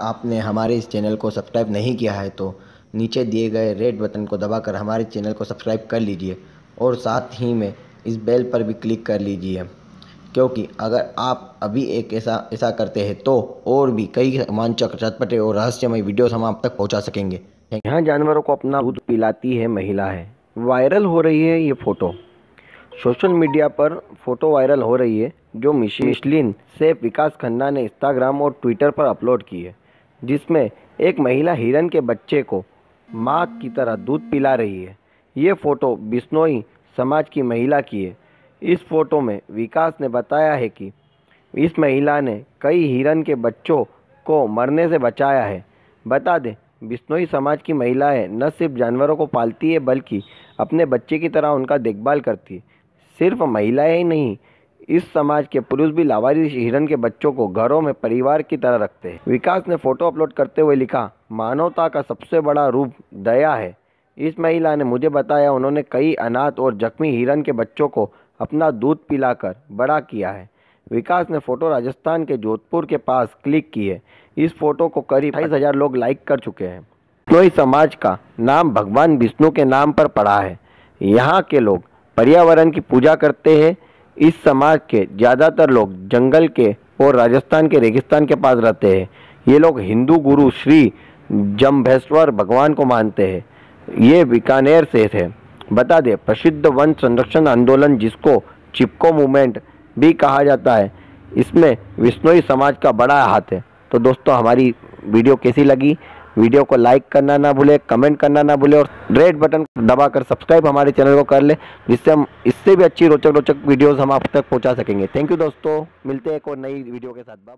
आपने हमारे इस चैनल को सब्सक्राइब नहीं किया है तो नीचे दिए गए रेड बटन को दबाकर हमारे चैनल को सब्सक्राइब कर लीजिए और साथ ही में इस बेल पर भी क्लिक कर लीजिए। क्योंकि अगर आप अभी एक ऐसा ऐसा करते हैं तो और भी कई रोमांचक चटपटे और रहस्यमय वीडियोस हम आप तक पहुँचा सकेंगे। यहाँ जानवरों को अपना दूध पिलाती है महिला है। वायरल हो रही है ये फ़ोटो। सोशल मीडिया पर फ़ोटो वायरल हो रही है, जो मिशलिन सेफ़ विकास खन्ना ने इंस्टाग्राम और ट्विटर पर अपलोड की है। जिसमें एक महिला हिरन के बच्चे को माँ की तरह दूध पिला रही है। ये फ़ोटो बिश्नोई समाज की महिला की है। इस फ़ोटो में विकास ने बताया है कि इस महिला ने कई हिरन के बच्चों को मरने से बचाया है। बता दें, बिश्नोई समाज की महिलाएँ न सिर्फ़ जानवरों को पालती है, बल्कि अपने बच्चे की तरह उनका देखभाल करती है। सिर्फ़ महिलाएँ ही नहीं इस समाज के पुरुष भी लावारिस हिरन के बच्चों को घरों में परिवार की तरह रखते हैं। विकास ने फ़ोटो अपलोड करते हुए लिखा, मानवता का सबसे बड़ा रूप दया है। इस महिला ने मुझे बताया, उन्होंने कई अनाथ और जख्मी हिरन के बच्चों को अपना दूध पिलाकर बड़ा किया है। विकास ने फ़ोटो राजस्थान के जोधपुर के पास क्लिक की है। इस फ़ोटो को करीब अठाईस हज़ार लोग लाइक कर चुके हैं। बिश्नोई समाज का नाम भगवान विष्णु के नाम पर पड़ा है। यहाँ के लोग पर्यावरण की पूजा करते हैं इस समाज के ज़्यादातर लोग जंगल के और राजस्थान के रेगिस्तान के पास रहते हैं। ये लोग हिंदू गुरु श्री जम्भेश्वर भगवान को मानते हैं। ये बीकानेर से थे। बता दें, प्रसिद्ध वन संरक्षण आंदोलन जिसको चिपको मूवमेंट भी कहा जाता है, इसमें विष्णोई समाज का बड़ा हाथ है। तो दोस्तों, हमारी वीडियो कैसी लगी? वीडियो को लाइक करना ना भूले, कमेंट करना ना भूले और रेड बटन दबाकर सब्सक्राइब हमारे चैनल को कर ले, जिससे हम इससे भी अच्छी रोचक रोचक वीडियोज़ हम आप तक पहुँचा सकेंगे। थैंक यू दोस्तों। मिलते हैं एक और नई वीडियो के साथ। बाय